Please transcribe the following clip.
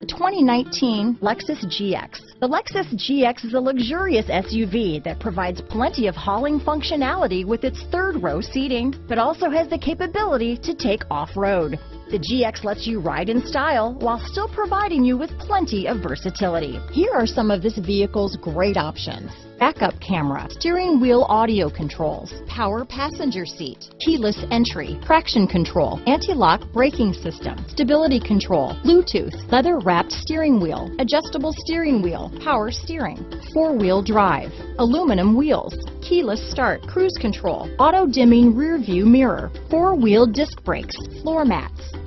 The 2019 Lexus GX. The Lexus GX is a luxurious SUV that provides plenty of hauling functionality with its third row seating, but also has the capability to take off-road. The GX lets you ride in style while still providing you with plenty of versatility. Here are some of this vehicle's great options. Backup camera, steering wheel audio controls, power passenger seat, keyless entry, traction control, anti-lock braking system, stability control, Bluetooth, leather wrapped steering wheel, adjustable steering wheel, power steering, four-wheel drive, aluminum wheels, keyless start, cruise control, auto dimming rear view mirror, four-wheel disc brakes, floor mats,